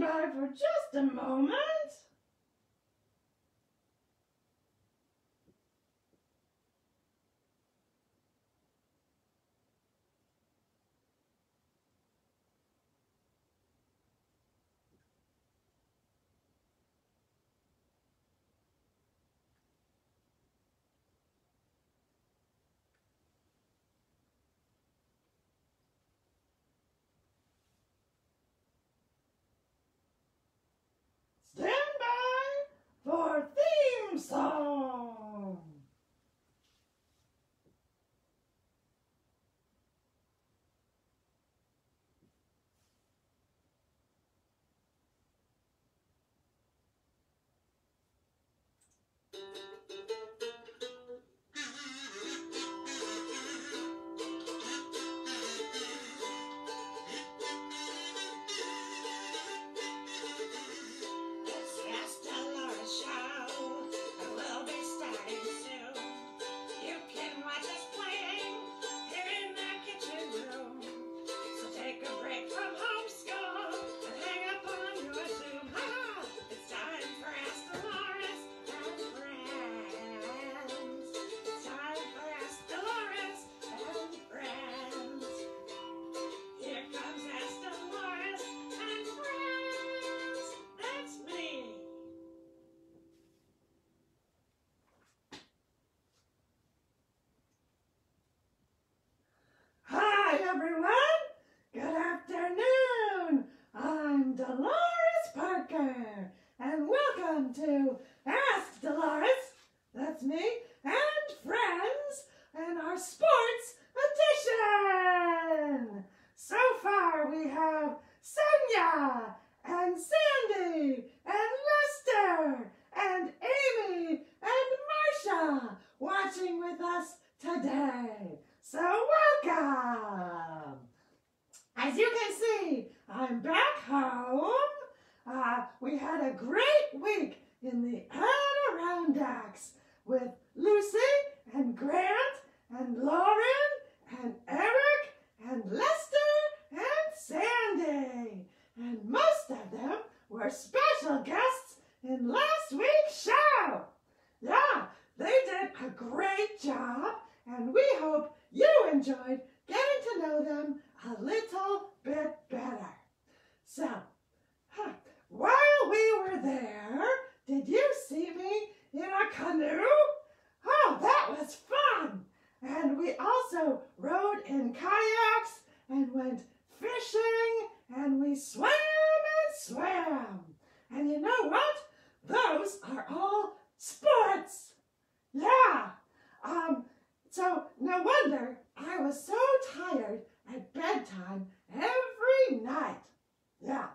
by for just a moment. Dolores Parker, and welcome to Ask Dolores. That's me and friends and our sports edition. So far, we have Sonia and Sandy and Lester and Amy and Marcia watching with us today. So welcome. As you can see, I'm back home. Uh, we had a great week in the Adirondacks with Lucy and Grant and Lauren and Eric and Lester and Sandy. And most of them were special guests in last week's show. Yeah, they did a great job, and we hope you enjoyed getting to know them a little bit better. So, huh, while we were there, did you see me in a canoe? Oh, that was fun! And we also rode in kayaks and went fishing and we swam and swam. And you know what? Those are all sports. Yeah. Um, so no wonder I was so tired at bedtime every night. Yeah.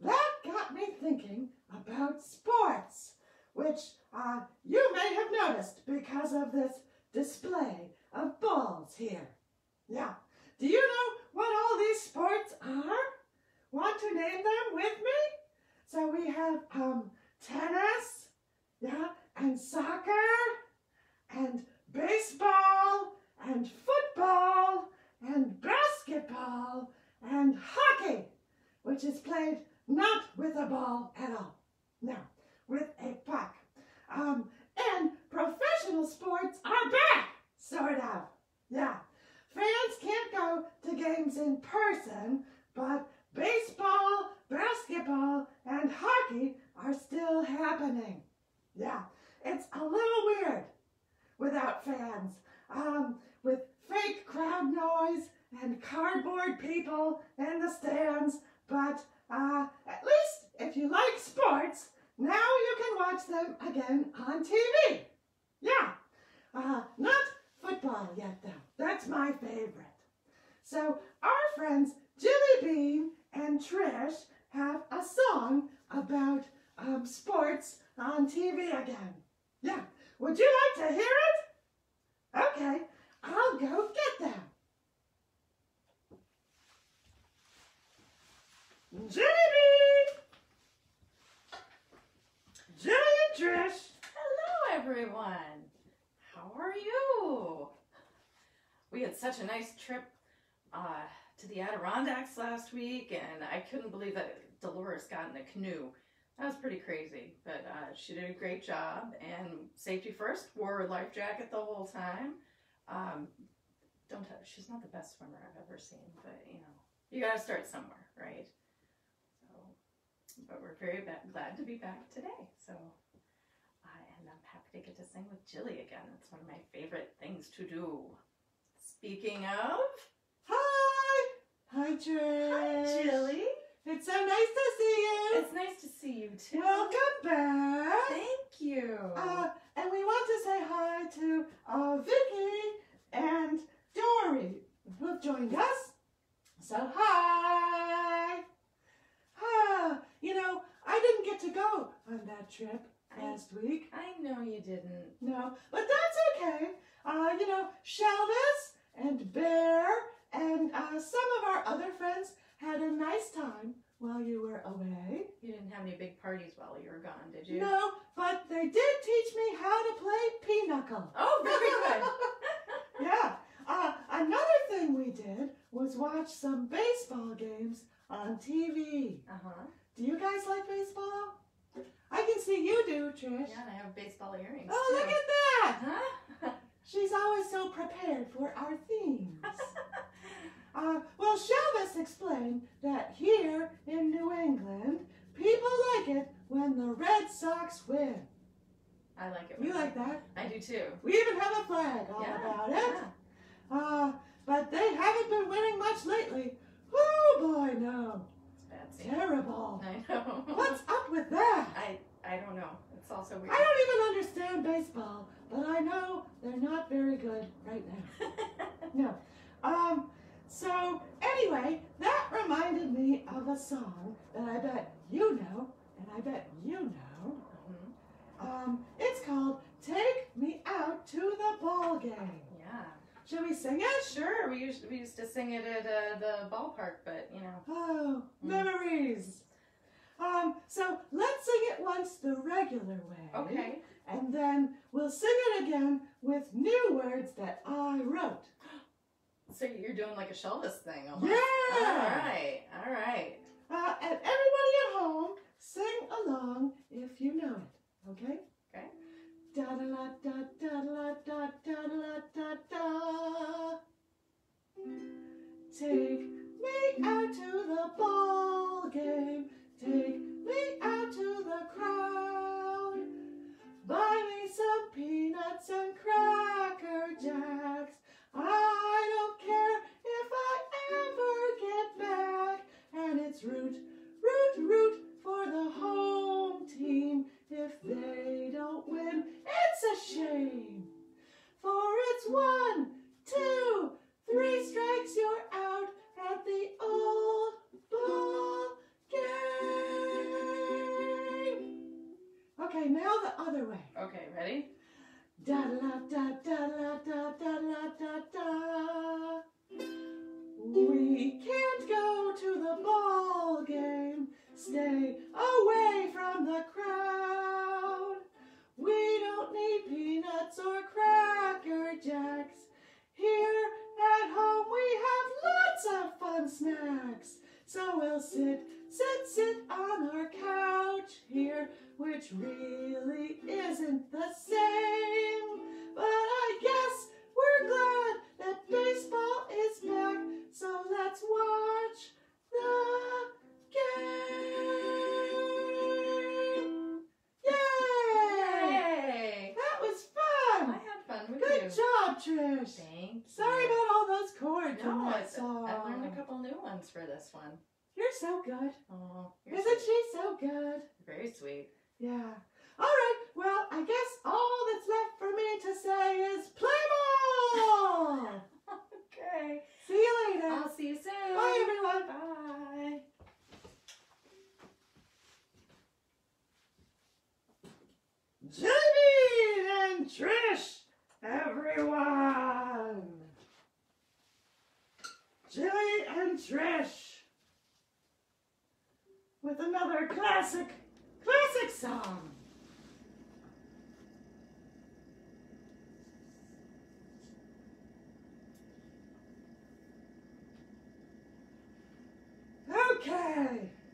That got me thinking about sports, which uh, you may have noticed because of this display of balls here. Yeah. Do you know what all these sports are? Want to name them with me? So we have um, tennis, yeah, and soccer, and baseball, and football, and basketball, and hockey, which is played not with a ball at all. No, with a puck. Um, and professional sports are back, sort of. Yeah. Fans can't go to games in person, but baseball, basketball, and hockey are still happening. Yeah, it's a little weird without fans, um, with fake crowd noise and cardboard people in the stands, but uh, at least if you like sports, now you can watch them again on TV. Yeah, uh, not football yet though. That's my favorite. So our friends Jilly Bean and Trish have a song about um, sports on TV again. Yeah, would you like to hear it? Okay, I'll go get them. Jilly Bean! Jilly and Trish! Hello, everyone. How are you? We had such a nice trip uh, to the Adirondacks last week, and I couldn't believe that Dolores got in a canoe. That was pretty crazy, but uh, she did a great job. And safety first, wore her life jacket the whole time. Um, don't tell, she's not the best swimmer I've ever seen, but you know, you got to start somewhere, right? So, but we're very glad to be back today. So, uh, and I'm happy to get to sing with Jilly again. It's one of my favorite things to do. Speaking of, Hi! Trish. hi Jilly. It's so nice to see you. It's nice to see you too. Welcome back. Thank you. Uh, and we want to say hi to uh, Vicky and Dory who have joined us. So hi. Ah, you know, I didn't get to go on that trip I- last week. I know you didn't. No, but that's okay. Uh, you know, Shelvis and Bear and uh, some of our other friends had a nice time while you were away. You didn't have any big parties while you were gone, did you? No, but they did teach me how to play pinochle. Oh, very good. yeah. Uh, another thing we did was watch some baseball games on TV. Uh huh. Do you guys like baseball? I can see you do, Trish. Yeah, and I have baseball earrings. Oh, too. look at that! Huh? She's always so prepared for our themes. Uh, well, Shelvis explained that here in New England, people like it when the Red Sox win. I like it. You like that? I do too. We even have a flag all yeah. about it. Yeah. Uh, but they haven't been winning much lately. Oh boy, no. It's bad. Terrible. I know. What's up with that? I I don't know. It's also weird. I don't even understand baseball, but I know they're not very good right now. No. Um, so anyway, that reminded me of a song that I bet you know, and I bet you know. Mhm. Um, it's called Take Me Out to the Ball Game. Yeah. Should we sing it? Sure. We used we used to sing it at uh, the ballpark, but you know. Oh, Mm. memories. Um, so let's sing it once the regular way. Okay. And then we'll sing it again with new words that I wrote. So you're doing like a Shelvis thing almost. Yeah! All right. All right. Uh, and everybody at home, sing along if you know it. Okay? Okay. Da da la da da la da da la da da. Take me out to the ball game. Take me out to the crowd. Buy me some peanuts and cracker jacks. I don't care if I ever get back. And it's root, root, root for the home team. If they don't win, it's a shame. For it's one, two, three strikes, you're out at the old ball game. Okay, now the other way. Okay. Ready? Da la da da la da da la da da. We can't go to the ball game. Stay away from the crowd. We don't need peanuts or cracker jacks. Here at home we have lots of fun snacks. So we'll sit, sit, sit on our couch here, which really isn't the same. But I guess we're glad that baseball is back, so let's watch the game. Yay! Yay! That was fun. I had fun with Good you. job, Trish. Sorry about all those chords No, I. I learned a couple new ones for this one. So good. Oh, you're Isn't so- she so good? very sweet. Yeah. All right. Well, I guess all that's left for me to say is play ball. Okay. See you later. I'll see you soon. Bye, everyone. Bye. Jimmy and Trish, everyone. Jilly and Trish with another classic, classic song.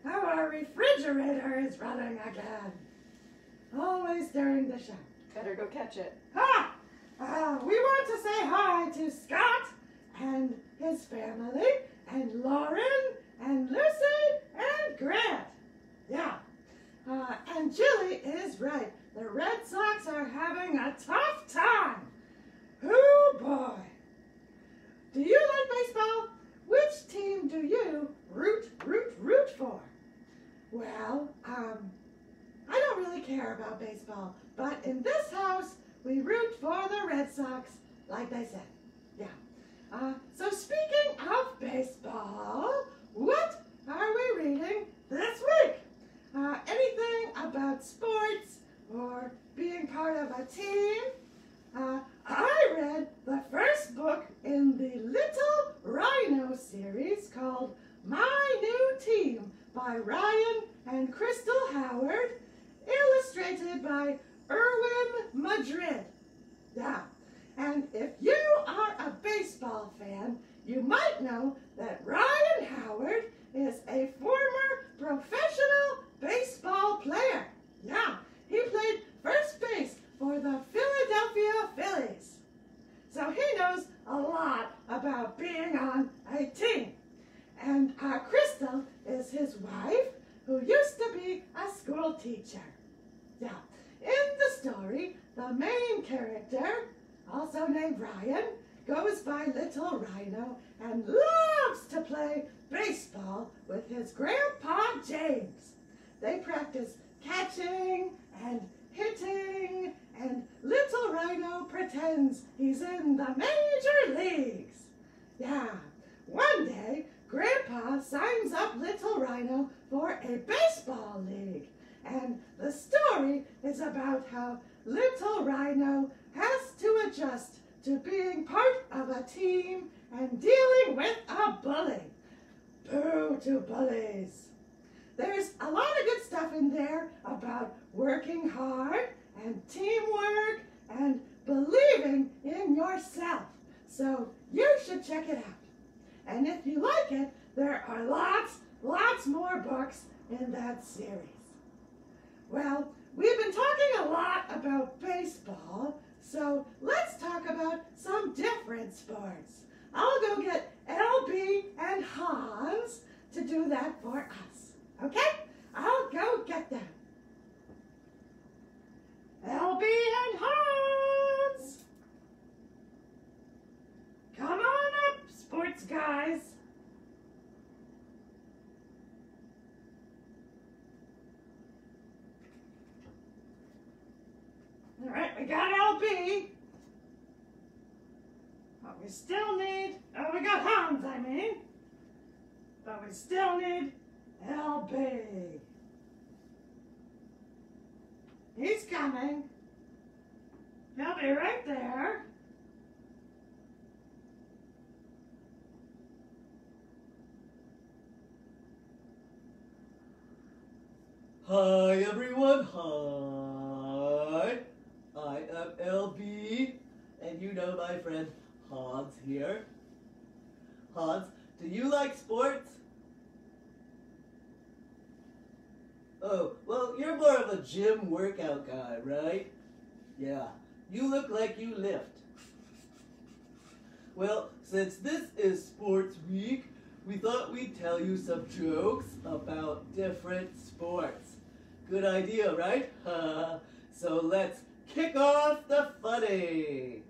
Our refrigerator is running again. Always during the show. Better go catch it. Ha! Uh, we want to say hi to Scott and his family, and Lauren, and Lucy, and Grant. Yeah. Uh, and Julie is right. The Red Sox are having a tough time. Oh boy. Do you like baseball? Which team do you root, root, for? Well, um, I don't really care about baseball, but in this house, we root for the Red Sox, like they said. Yeah. Uh, so speaking of baseball, what are we reading this week? Uh, anything about sports or being part of a team? Uh, I read the first book in the Little Rhino series called My New Team by Ryan and Crystal Howard, by Erwin Madrid. Yeah, and if you are a baseball fan, you might know that Ryan Howard is a former professional baseball player. Yeah, he played first base for the Philadelphia Phillies. So he knows a lot about being on a team. And uh, Crystal is his wife, who used to be a school teacher. Yeah, in the story, the main character, also named Ryan, goes by Little Rhino and loves to play baseball with his grandpa James. They practice catching and hitting, and Little Rhino pretends he's in the major leagues. Yeah, one day, Grandpa signs up Little Rhino for a baseball league. And the story is about how Little Rhino has to adjust to being part of a team and dealing with a bully. Boo to bullies. There's a lot of good stuff in there about working hard and teamwork and believing in yourself. So you should check it out. And if you like it, there are lots, lots more books in that series. Well, we've been talking a lot about baseball, so let's talk about some different sports. I'll go get LB and Hans to do that for us. Okay? I'll go get them. LB and Hans! Come on up, sports guys. All right, we got LB. But we still need, oh, we got Hans, I mean. But still need LB. He's coming. He'll be right there. Hi everyone, hi. I am LB, and you know my friend Hans here. Hans, do you like sports? Oh, well, you're more of a gym workout guy, right? Yeah, you look like you lift. Well, since this is sports week, we thought we'd tell you some jokes about different sports. Good idea, right? so let's kick off the funny.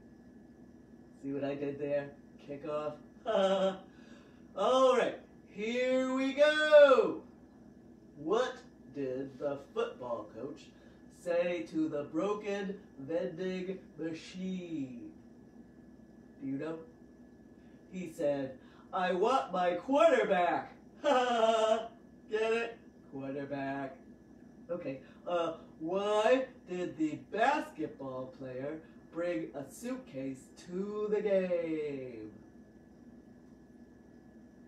See what I did there? Kick off. All right, here we go. What did the football coach say to the broken vending machine? Do you know? He said, I want my quarterback. Get it? Quarterback. Okay, uh, why did the basketball player bring a suitcase to the game?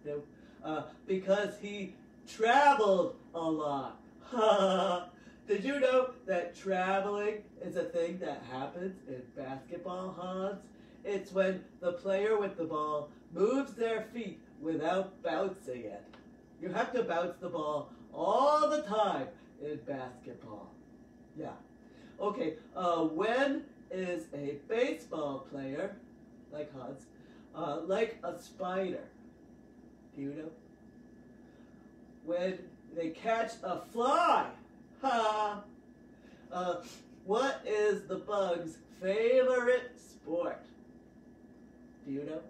No, uh, because he traveled a lot. Did you know that traveling is a thing that happens in basketball, Hans? It's when the player with the ball moves their feet without bouncing it. You have to bounce the ball all the time in basketball. Yeah. Okay, uh, when is a baseball player, like Hans, uh, like a spider? Do you know? When they catch a fly. Ha! Uh, what is the bug's favorite sport? Do you know?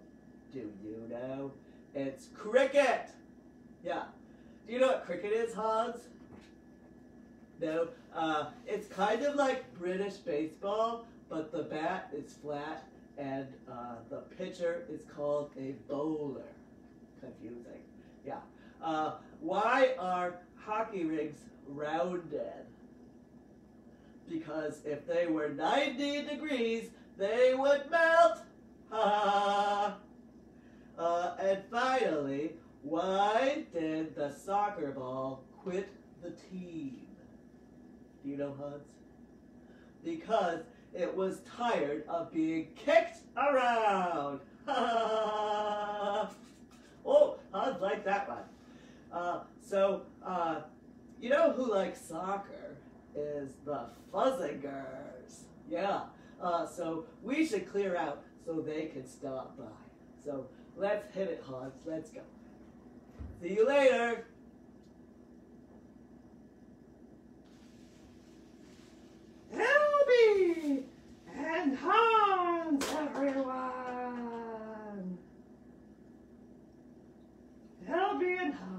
Do you know? It's cricket. Yeah. Do you know what cricket is, Hans? No. Uh, it's kind of like British baseball, but the bat is flat and uh, the pitcher is called a bowler. Confusing. Yeah. Uh, why are hockey rinks rounded? Because if they were 90 degrees, they would melt. Ha! uh, and finally, why did the soccer ball quit the team? Do you know, Hans? Because it was tired of being kicked around. oh, Hans liked that one. Uh, so, uh, you know who likes soccer is the Fuzzingers. Yeah. Uh, so we should clear out so they can stop by. So let's hit it, Hans. Let's go. See you later. LB and Hans, everyone. LB and Hans.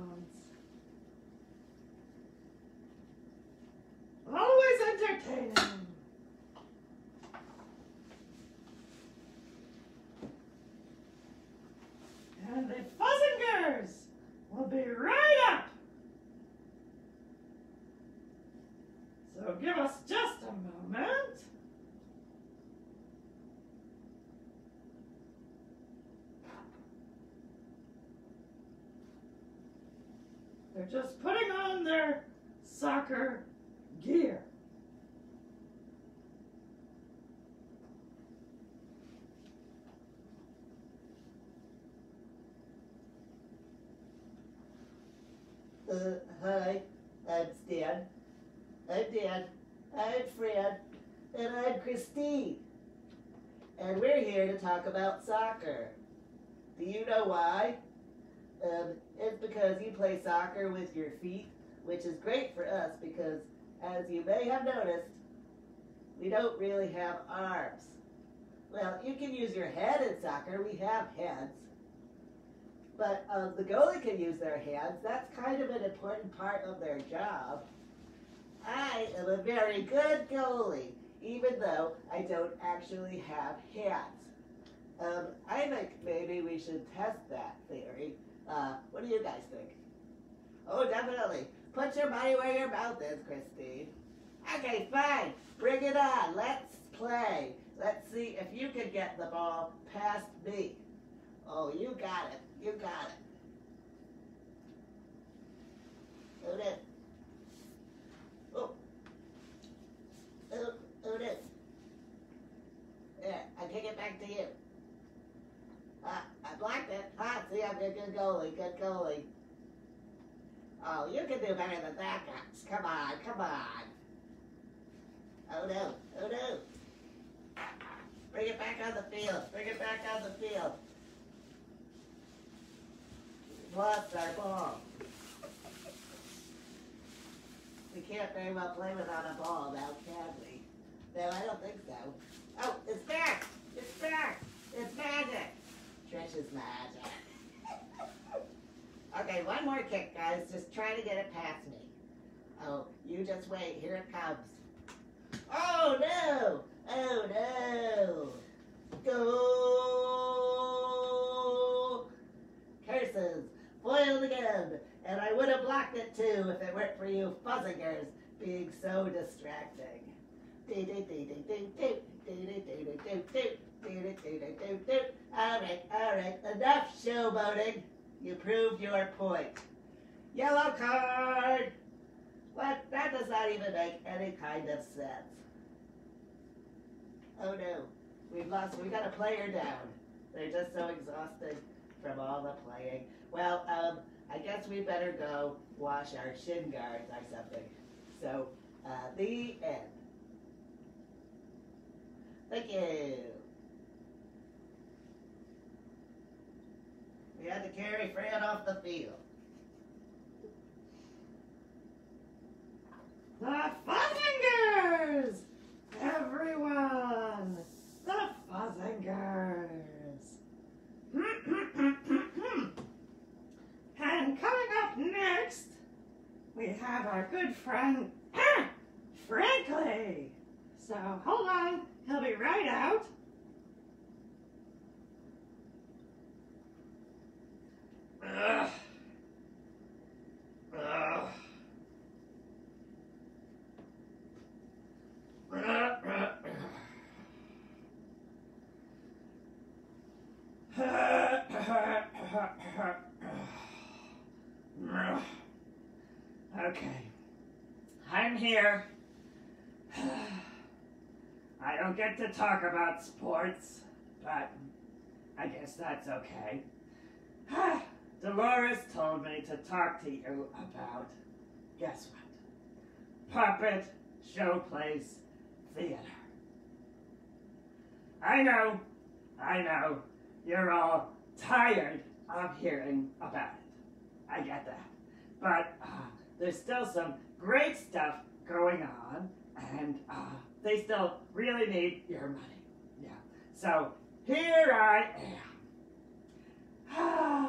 Always entertaining. And the Fuzzingers will be right up. So give us just a moment. They're just putting on their soccer gear. Hi, I'm Stan. I'm Dan. I'm Fred. And I'm Christine. And we're here to talk about soccer. Do you know why? Um, it's because you play soccer with your feet, which is great for us because, as you may have noticed, we don't really have arms. Well, you can use your head in soccer. We have heads. But um, the goalie can use their hands. That's kind of an important part of their job. I am a very good goalie, even though I don't actually have hands. Um, I think maybe we should test that theory. Uh, what do you guys think? Oh, definitely. Put your money where your mouth is, Christine. Okay, fine. Bring it on. Let's play. Let's see if you can get the ball past me. Oh, you got it. You got it. Who did? Oh. Who, who did? There, I kick it back to you. Ah, I blocked it. Ah, see, I'm a good goalie, good goalie. Oh, you can do better than that, guys. Come on, come on. Oh no, oh no. Bring it back on the field. Bring it back on the field. Lost our ball. We can't very well play without a ball now, can we? No, I don't think so. Oh, it's back! It's back! It's magic! Trish's magic. okay, one more kick, guys. Just try to get it past me. Oh, you just wait. Here it comes. Oh, no! Oh, no! Go! Curses! Foiled again! And I would have blocked it too if it weren't for you fuzzingers being so distracting. Alright, alright, enough showboating. You proved your point. Yellow card! What? That does not even make any kind of sense. Oh no, we've lost, we got a player down. They're just so exhausted from all the playing. Well, um, I guess we better go wash our shin guards or something. So, uh, the end. Thank you. We had to carry Fran off the field. The Fuzzingers! Everyone! The Fuzzingers! and coming up next, we have our good friend, ah, Frankly. So hold on, he'll be right out. Ugh. Ugh. Okay, I'm here. I don't get to talk about sports, but I guess that's okay. Dolores told me to talk to you about, guess what? Puppet show place theater. I know, I know, you're all tired of hearing about it. I get that. But uh, there's still some great stuff going on, and uh, they still really need your money. Yeah. So here I am.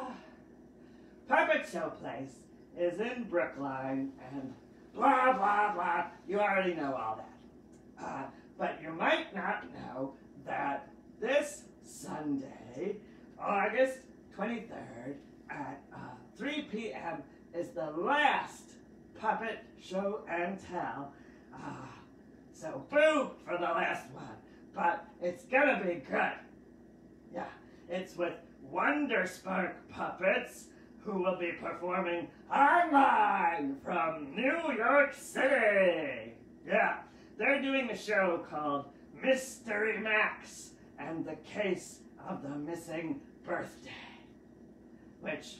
Puppet Show Place is in Brookline, and blah, blah, blah. You already know all that. Uh, but you might not know that this Sunday, August 23rd, at uh, 3 p.m., is the last puppet show and tell. Uh, so, boo for the last one. But it's gonna be good. Yeah, it's with Wonderspark Puppets who will be performing online from New York City. Yeah, they're doing a show called Mystery Max and the Case of the Missing Birthday, which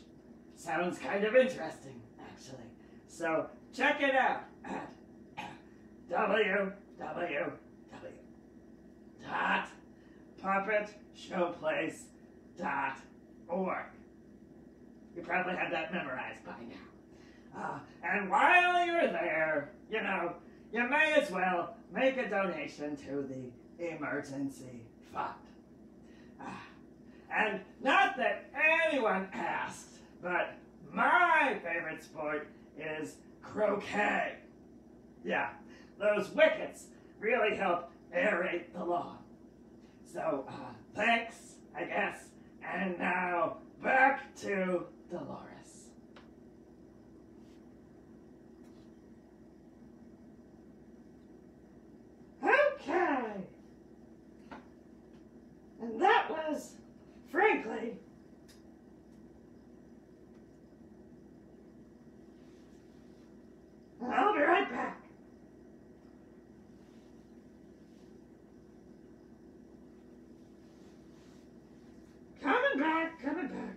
sounds kind of interesting. So check it out at www dot puppetshowplace.org. You probably have that memorized by now. Uh, and while you're there, you know, you may as well make a donation to the emergency fund. Uh, and not that anyone asked, but my favorite sport is croquet. Yeah, those wickets really help aerate the lawn. So, uh, thanks, I guess. And now, back to Dolores. Okay. And that was, frankly, I'll be right back. Coming back.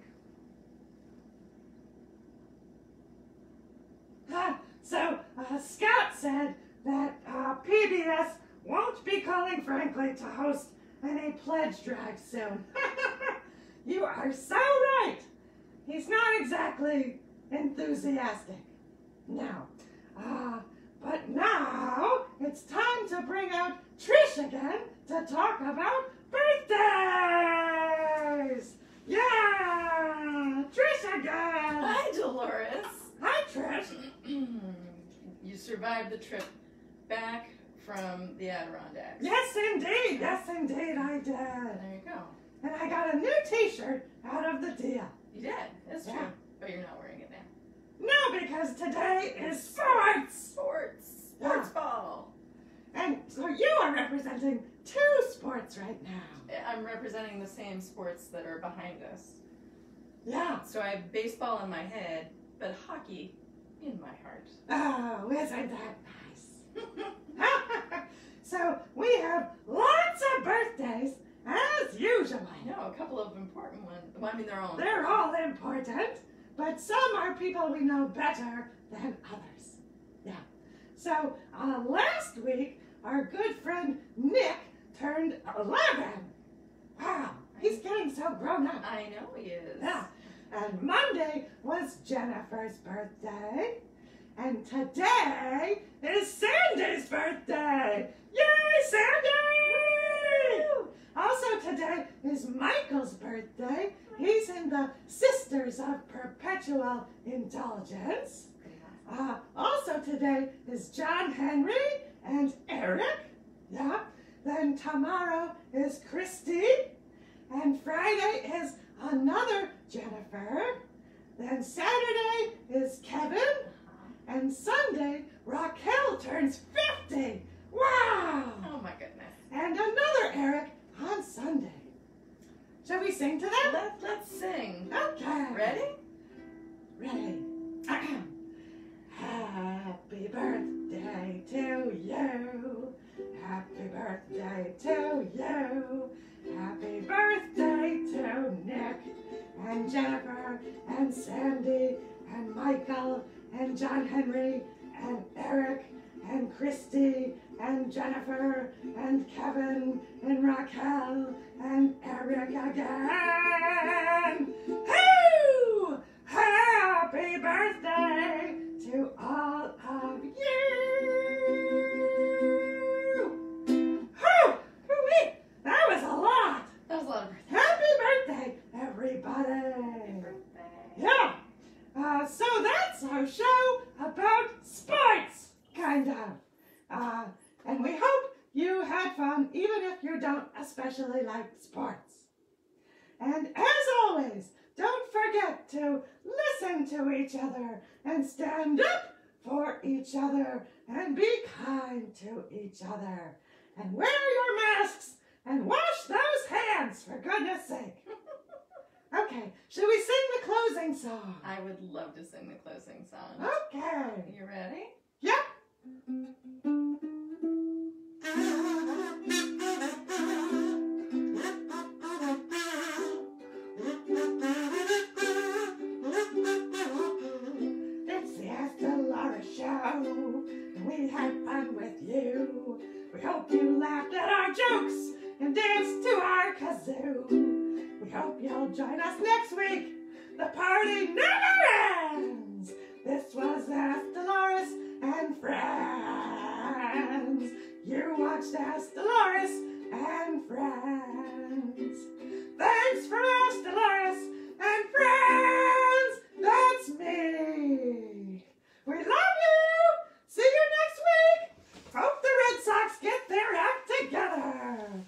Ah, so, uh, Scott said that uh, PBS won't be calling Frankly to host any pledge drive soon. you are so right. He's not exactly enthusiastic. Now, uh, but now it's time to bring out Trish again to talk about birthdays. Yeah, Trish again. Hi, Dolores. You survived the trip back from the Adirondacks. Yes, indeed. Yes, indeed, I did. There you go. And I got a new T-shirt out of the deal. You did. That's Yeah. true. But you're not wearing it now. No, because today is sports. Sports. Sports ball. And so you are representing two sports right now. I'm representing the same sports that are behind us. Yeah. So I have baseball in my head, but hockey in my heart. Oh, isn't that nice? so we have lots of birthdays as usual. I know a couple of important ones. Well, I mean, they're all. They're all important, but some are people we know better than others. Yeah. So uh, last week, our good friend Nick turned 11. Wow, he's getting so grown up. I know he is. Yeah. And Monday was Jennifer's birthday. And today is Sandy's birthday. Yay, Sandy! Also today is Michael's birthday. He's in the Sisters of Perpetual Indulgence. Uh, also today is John Henry and Eric. Yeah. Then tomorrow is Christy. And Friday is another Jennifer. Then Saturday is Kevin. And Sunday, Raquel turns 50. Wow! Oh my goodness. And another Eric on Sunday. Shall we sing to them? Let, let's sing. Okay. Ready? Ready. Happy birthday to you. Happy birthday to you. Happy birthday to Nick and Jennifer and Sandy and Michael and John Henry and Eric and Christy and Jennifer and Kevin and Raquel and Eric again. We hope you'll join us next week. The party never ends. This was Ask Dolores and Friends. You watched Ask Dolores and Friends. Thanks for Ask Dolores and Friends. That's me. We love you. See you next week. Hope the Red Sox get their act together.